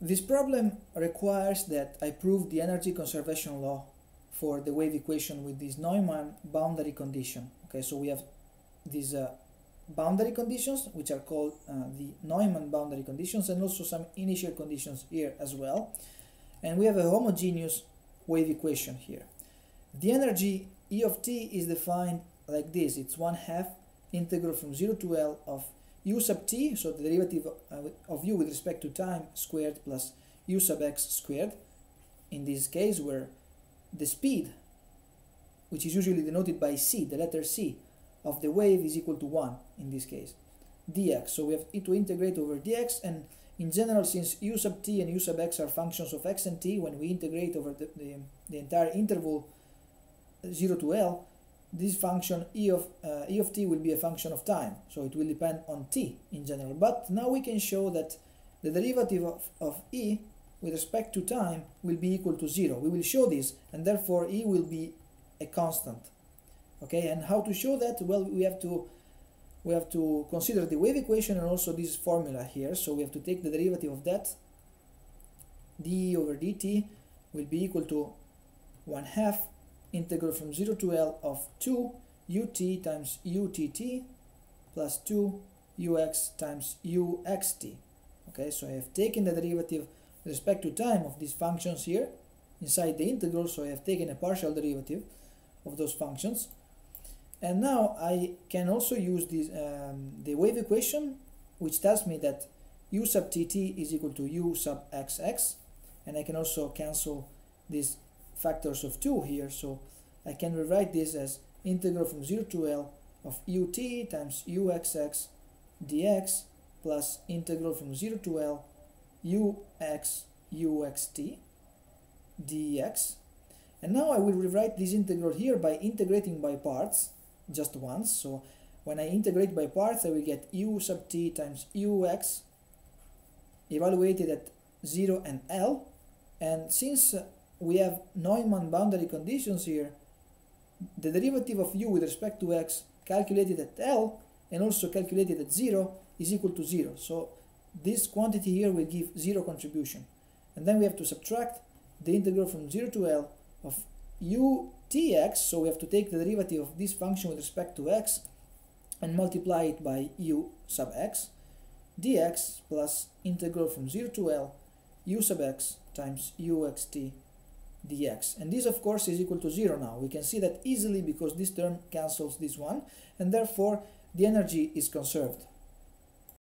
this problem requires that I prove the energy conservation law for the wave equation with this Neumann boundary condition. Okay, so we have these uh, boundary conditions, which are called uh, the Neumann boundary conditions, and also some initial conditions here as well. And we have a homogeneous wave equation here. The energy E of t is defined like this. It's 1 half integral from 0 to L of u sub t, so the derivative uh, of u with respect to time squared plus u sub x squared. In this case, where the speed, which is usually denoted by c, the letter c, of the wave is equal to 1 in this case, dx. So we have to integrate over dx, and in general, since u sub t and u sub x are functions of x and t, when we integrate over the, the, the entire interval 0 to L, this function e of, uh, e of t will be a function of time, so it will depend on t in general. But now we can show that the derivative of, of e with respect to time will be equal to 0. We will show this, and therefore e will be a constant. Okay, and how to show that? Well, we have to we have to consider the wave equation and also this formula here. So we have to take the derivative of that. d over dt will be equal to 1 half integral from 0 to L of 2 ut times utt plus 2 ux times uxt. Okay, so I have taken the derivative with respect to time of these functions here inside the integral, so I have taken a partial derivative of those functions. And now I can also use this, um, the wave equation, which tells me that u sub tt is equal to u sub xx, and I can also cancel these factors of 2 here, so I can rewrite this as integral from 0 to L of ut times uxx dx plus integral from 0 to L ux uxt dx. And now I will rewrite this integral here by integrating by parts just once. So when I integrate by parts, I will get u sub t times ux evaluated at 0 and L. And since we have Neumann boundary conditions here, the derivative of u with respect to x calculated at L and also calculated at 0 is equal to 0. So this quantity here will give 0 contribution. And then we have to subtract the integral from 0 to L of u tx, so we have to take the derivative of this function with respect to x and multiply it by u sub x dx plus integral from 0 to L u sub x times uxt dx. And this, of course, is equal to 0 now. We can see that easily because this term cancels this one, and therefore the energy is conserved.